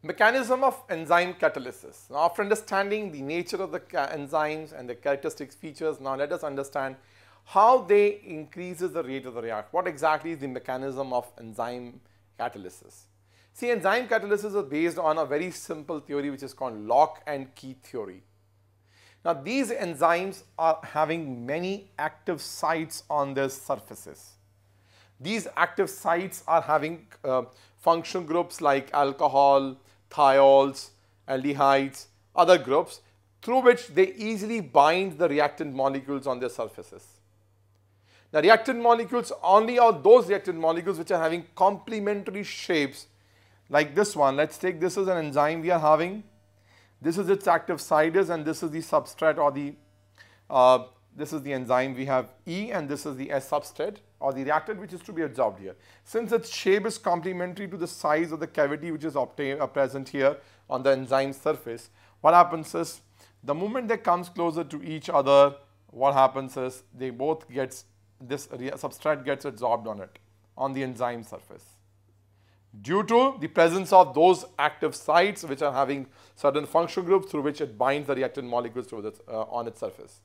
Mechanism of enzyme catalysis. Now after understanding the nature of the enzymes and the characteristics features, now let us understand how they increases the rate of the reaction. What exactly is the mechanism of enzyme catalysis? See enzyme catalysis is based on a very simple theory which is called lock and key theory. Now these enzymes are having many active sites on their surfaces. These active sites are having uh, function groups like alcohol, thiols, aldehydes, other groups through which they easily bind the reactant molecules on their surfaces. Now reactant molecules only are those reactant molecules which are having complementary shapes like this one. Let's take this as an enzyme we are having. This is its active site is and this is the substrate or the uh, this is the enzyme we have E and this is the S substrate or the reactant which is to be absorbed here. Since its shape is complementary to the size of the cavity which is obtained, uh, present here on the enzyme surface, what happens is the moment they comes closer to each other, what happens is they both gets this substrate gets absorbed on it on the enzyme surface. Due to the presence of those active sites which are having certain function groups through which it binds the reactant molecules to this, uh, on its surface.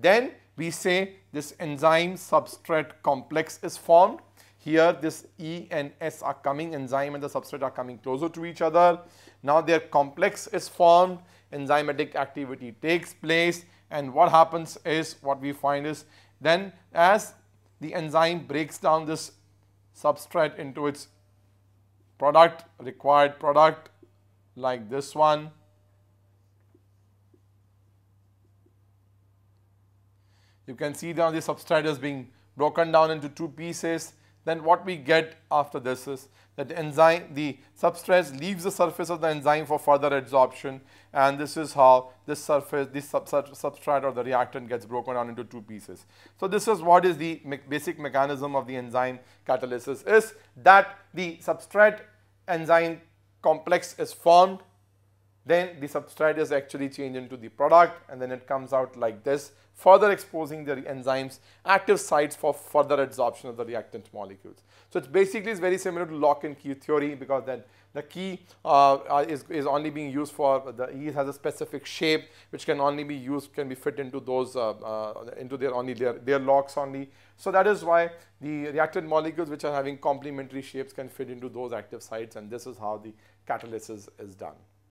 Then we say this enzyme substrate complex is formed. Here this E and S are coming, enzyme and the substrate are coming closer to each other. Now their complex is formed, enzymatic activity takes place and what happens is what we find is then as the enzyme breaks down this substrate into its product, required product like this one You can see now the substrate is being broken down into two pieces. Then what we get after this is that the enzyme, the substrate leaves the surface of the enzyme for further adsorption and this is how this surface, this substrate or the reactant gets broken down into two pieces. So this is what is the me basic mechanism of the enzyme catalysis is that the substrate enzyme complex is formed then the substrate is actually changed into the product and then it comes out like this further exposing the enzymes active sites for further adsorption of the reactant molecules. So, it basically is very similar to lock and key theory because then the key uh, uh, is, is only being used for the E has a specific shape which can only be used can be fit into those uh, uh, into their only their, their locks only. So, that is why the reactant molecules which are having complementary shapes can fit into those active sites and this is how the catalysis is done.